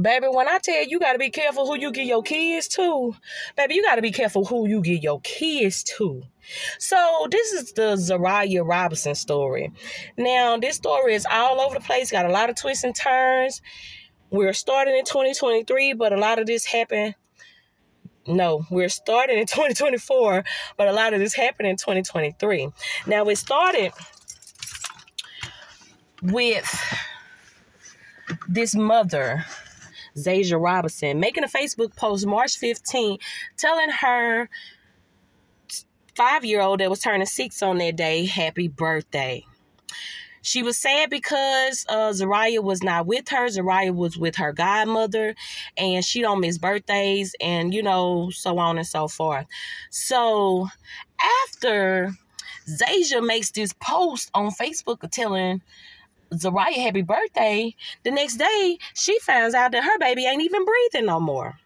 Baby, when I tell you, you got to be careful who you give your kids to. Baby, you got to be careful who you give your kids to. So, this is the Zha'Riyah Robinson story. Now, this story is all over the place, got a lot of twists and turns. We're starting in 2023, but a lot of this happened. No, we're starting in 2024, but a lot of this happened in 2023. Now, it started with this mother Zasia Robinson, making a Facebook post March 15, telling her five year old that was turning six on that day, happy birthday. She was sad because uh, Zha'Riyah was not with her. Zha'Riyah was with her godmother, and she don't miss birthdays, and you know, so on and so forth. So after Zasia makes this post on Facebook telling Zha'Riyah happy birthday, the next day she finds out that her baby ain't even breathing no more.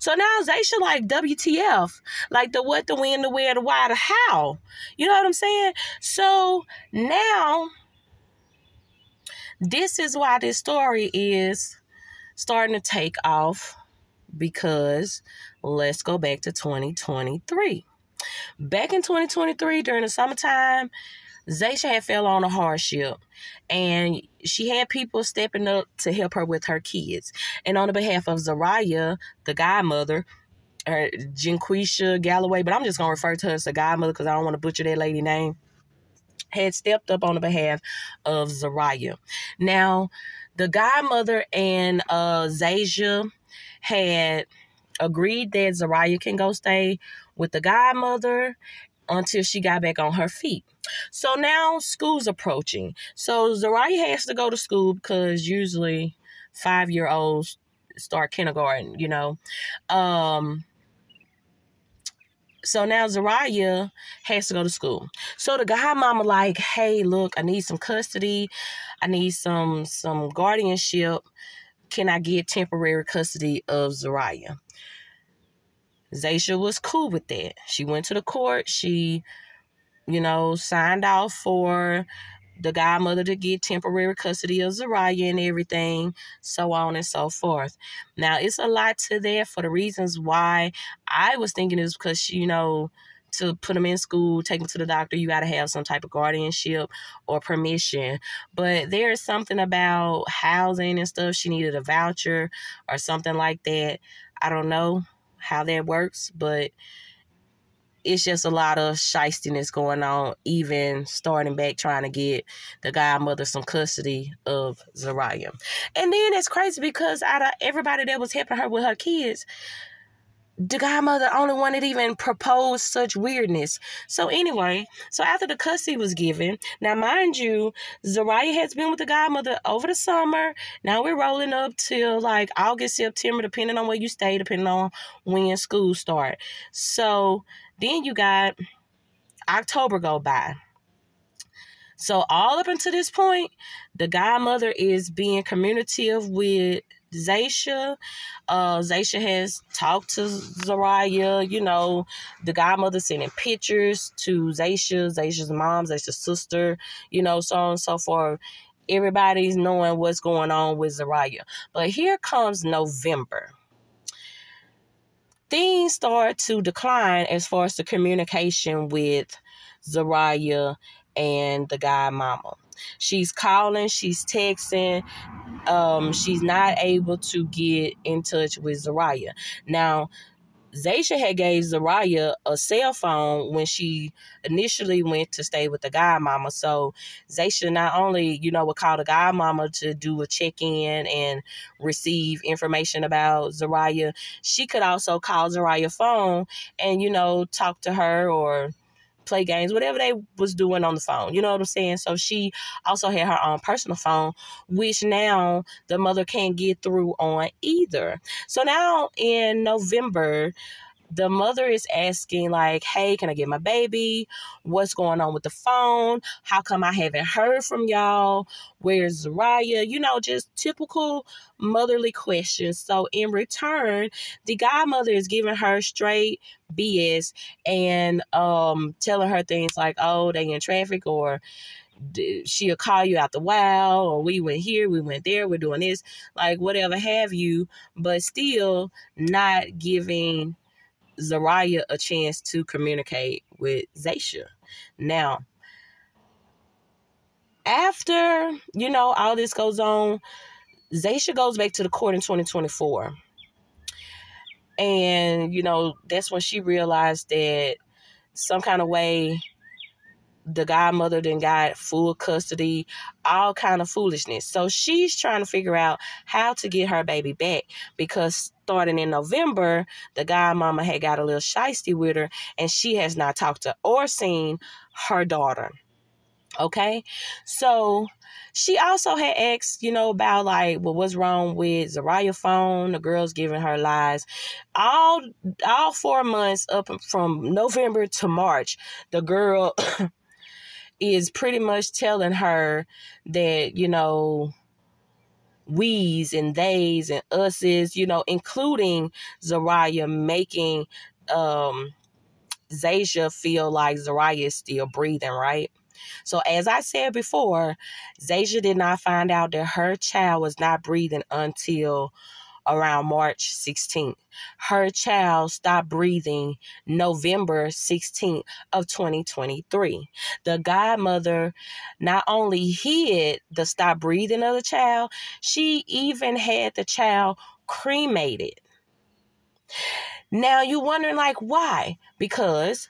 So now Zasia like WTF, like the what, the when, the where, the why, the how. You know what I'm saying? So now this is why this story is starting to take off because let's go back to 2023. Back in 2023 during the summertime, Zasia had fell on a hardship and she had people stepping up to help her with her kids. And on the behalf of Zha'Riyah, the godmother, or Jinquisha Galloway, but I'm just gonna refer to her as a godmother because I don't want to butcher that lady name, had stepped up on the behalf of Zha'Riyah. Now, the godmother and uh had agreed that Zha'Riyah can go stay with the godmother until she got back on her feet. So now school's approaching. So Zha'Riyah has to go to school because usually five year olds start kindergarten, you know. Um so now Zha'Riyah has to go to school. So the guy mama like, hey, look, I need some custody. I need some some guardianship. Can I get temporary custody of Zha'Riyah? Zasia was cool with that. She went to the court. She, you know, signed off for the godmother to get temporary custody of Zha'Riyah and everything, so on and so forth. Now, it's a lot to that for the reasons why I was thinking is because, you know, to put them in school, take them to the doctor, you got to have some type of guardianship or permission. But there is something about housing and stuff. She needed a voucher or something like that. I don't know how that works, but it's just a lot of shystiness going on, even starting back trying to get the godmother some custody of Zha'Riyah. And then it's crazy because out of everybody that was helping her with her kids, the godmother only one that even proposed such weirdness. So anyway, so after the custody was given, now mind you, Zariah has been with the godmother over the summer. Now we're rolling up till like August, September, depending on where you stay, depending on when school start. So then you got October go by. So all up until this point, the godmother is being communicative with Zasia. Uh, Zasia has talked to Zha'Riyah, you know, the godmother sending pictures to Zasia, Zasia's mom, Zasia's sister, you know, so on and so forth. Everybody's knowing what's going on with Zha'Riyah. But here comes November. Things start to decline as far as the communication with Zha'Riyah and the godmama. She's calling, she's texting, um, she's not able to get in touch with Zha'Riyah. Now, Zasia had gave Zha'Riyah a cell phone when she initially went to stay with the godmama. So Zasia not only, you know, would call the godmama to do a check-in and receive information about Zha'Riyah, she could also call Zha'Riyah phone and, you know, talk to her or play games, whatever they was doing on the phone. You know what I'm saying? So she also had her own personal phone, which now the mother can't get through on either. So now in November, the mother is asking like hey can i get my baby? What's going on with the phone? How come i haven't heard from y'all? Where's Zha'Riyah? You know just typical motherly questions. So in return the godmother is giving her straight bs and um telling her things like oh they in traffic or she'll call you out the wow, or we went here, we went there, we're doing this, like whatever have you, but still not giving Zha'Riyah a chance to communicate with Zasia. Now, after, you know, all this goes on, Zasia goes back to the court in 2024. And, you know, that's when she realized that some kind of way the godmother then got full custody, all kind of foolishness. So she's trying to figure out how to get her baby back because starting in November, the godmama had got a little shisty with her and she has not talked to or seen her daughter. Okay, so she also had asked, you know, about like what was wrong with Zha'Riyah phone, the girls giving her lies. All all four months up from November to March, the girl is pretty much telling her that, you know, we's and they's and us's, you know, including Zha'Riyah making um Zasia feel like Zha'Riyah is still breathing, right? So, as I said before, Zasia did not find out that her child was not breathing until around March 16th. Her child stopped breathing November 16th of 2023. The godmother not only hid the stop breathing of the child, she even had the child cremated. Now you're wondering like why? Because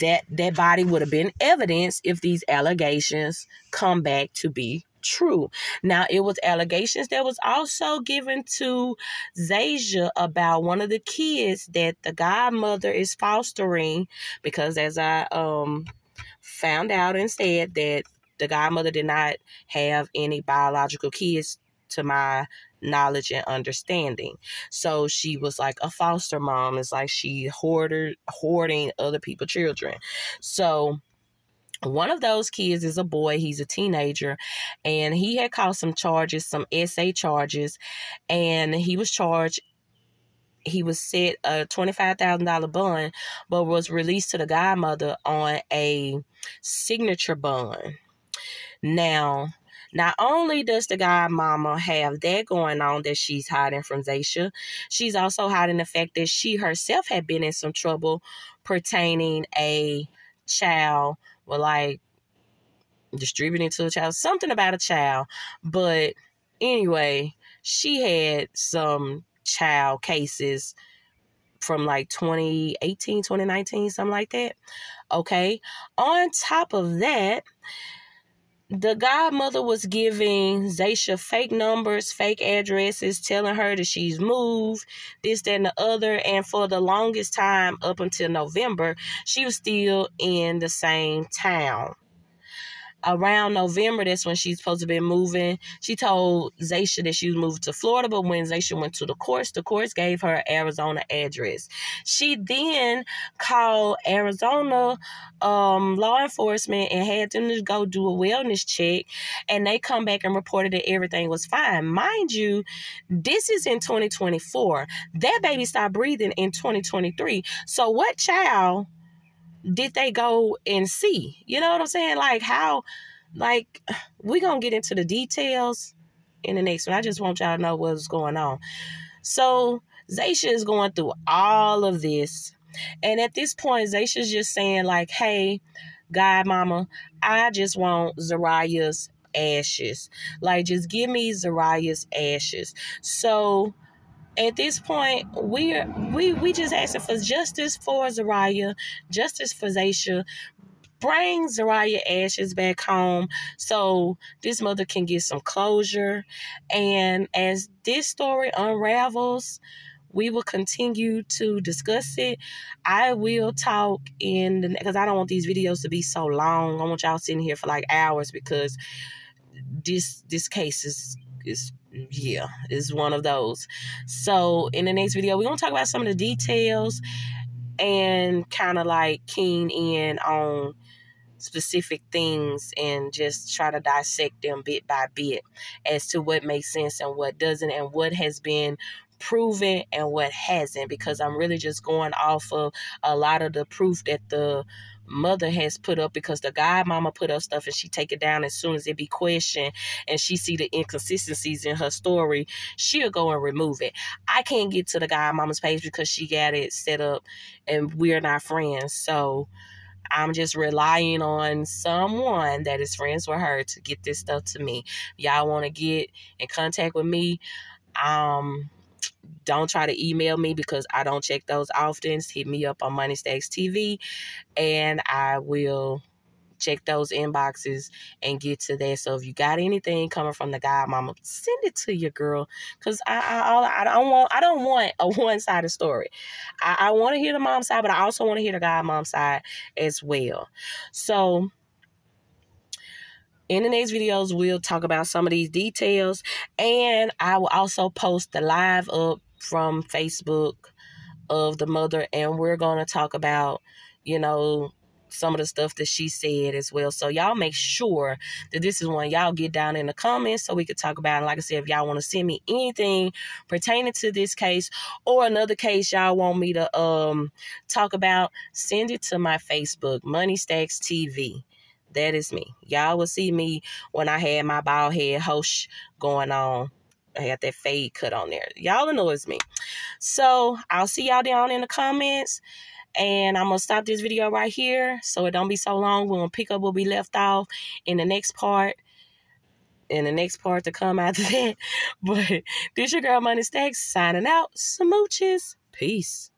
that that body would have been evidence if these allegations come back to be true. Now it was allegations that was also given to Zasia about one of the kids that the godmother is fostering because as I um found out and said that the godmother did not have any biological kids to my knowledge and understanding. So she was like a foster mom. It's like she hoarded hoarding other people's children. So one of those kids is a boy he's a teenager and he had caught some charges some SA charges and he was charged he was set a $25,000 bond but was released to the godmother on a signature bond. Now not only does the godmama have that going on that she's hiding from Zasia, she's also hiding the fact that she herself had been in some trouble pertaining a child with like distributing to a child, something about a child. But anyway, she had some child cases from like 2018, 2019, something like that. Okay. On top of that, the godmother was giving Zasia fake numbers, fake addresses, telling her that she's moved, this, that, and the other. And for the longest time, up until November, she was still in the same town around November, that's when she's supposed to be moving. She told Zasia that she was moving to Florida, but when Zasia went to the courts, the courts gave her Arizona address. She then called Arizona um, law enforcement and had them to go do a wellness check, and they come back and reported that everything was fine. Mind you, this is in 2024. That baby stopped breathing in 2023. So what child? Did they go and see? You know what I'm saying? Like how like we gonna get into the details in the next one. I just want y'all to know what's going on. So Zasia is going through all of this. And at this point, Zasia's just saying, like, hey, God mama, I just want Zha'Riyah's ashes. Like, just give me Zha'Riyah's ashes. So at this point, we're we we just asking for justice for Zha'Riyah, justice for Zasia. Bring Zha'Riyah ashes back home so this mother can get some closure. And as this story unravels, we will continue to discuss it. I will talk in the because I don't want these videos to be so long. I want y'all sitting here for like hours because this this case is is yeah, is one of those. So in the next video, we're gonna talk about some of the details and kind of like keen in on specific things and just try to dissect them bit by bit as to what makes sense and what doesn't and what has been proven and what hasn't because I'm really just going off of a lot of the proof that the mother has put up because the god mama put up stuff and she take it down as soon as it be questioned and she see the inconsistencies in her story she'll go and remove it i can't get to the god mama's page because she got it set up and we're not friends so I'm just relying on someone that is friends with her to get this stuff to me. Y'all want to get in contact with me? Um, don't try to email me because I don't check those often. Hit me up on Moni Stackz TV and I will check those inboxes and get to that. So if you got anything coming from the God Mama, send it to your girl. Cause I I, I don't want I don't want a one sided story. I, I want to hear the mom side, but I also want to hear the God Mom side as well. So in the next videos, we'll talk about some of these details, and I will also post the live up from Facebook of the mother, and we're gonna talk about, you know, some of the stuff that she said as well. So y'all make sure that this is one y'all get down in the comments so we could talk about it. Like I said, if y'all want to send me anything pertaining to this case or another case y'all want me to um talk about, send it to my Facebook, Moni Stackz TV. That is me. Y'all will see me when I had my bald head hosh going on. I got that fade cut on there. Y'all know it's me. So I'll see y'all down in the comments. And I'm going to stop this video right here so it don't be so long. We're going to pick up where we left off in the next part. In the next part to come after that. But this your girl Moni Stackz signing out. Smooches. Peace.